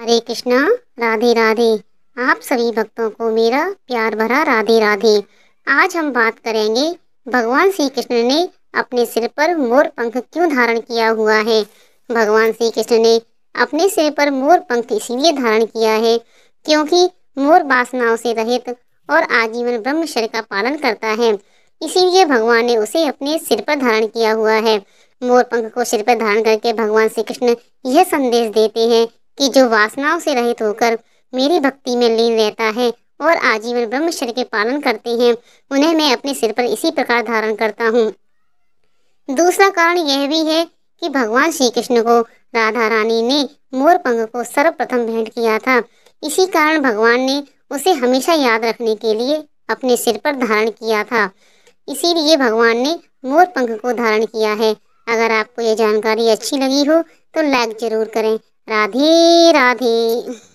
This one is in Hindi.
हरे कृष्णा, राधे राधे। आप सभी भक्तों को मेरा प्यार भरा राधे राधे। आज हम बात करेंगे, भगवान श्री कृष्ण ने अपने सिर पर मोर पंख क्यों धारण किया हुआ है? भगवान श्री कृष्ण ने अपने सिर पर मोर पंख इसीलिए धारण किया है, क्योंकि मोर वासनाओं से रहित और आजीवन ब्रह्मचर्य का पालन करता है। इसीलिए भगवान ने उसे अपने सिर पर धारण किया हुआ है। मोर पंख को सिर पर धारण करके भगवान श्री कृष्ण यह संदेश देते हैं कि जो वासनाओं से रहित होकर मेरी भक्ति में लीन रहता है और आजीवन ब्रह्मचर्य के पालन करते हैं, उन्हें मैं अपने सिर पर इसी प्रकार धारण करता हूँ। दूसरा कारण यह भी है कि भगवान श्री कृष्ण को राधा रानी ने मोर पंख को सर्वप्रथम भेंट किया था। इसी कारण भगवान ने उसे हमेशा याद रखने के लिए अपने सिर पर धारण किया था। इसीलिए भगवान ने मोर पंख को धारण किया है। अगर आपको ये जानकारी अच्छी लगी हो तो लाइक ज़रूर करें। राधे राधे।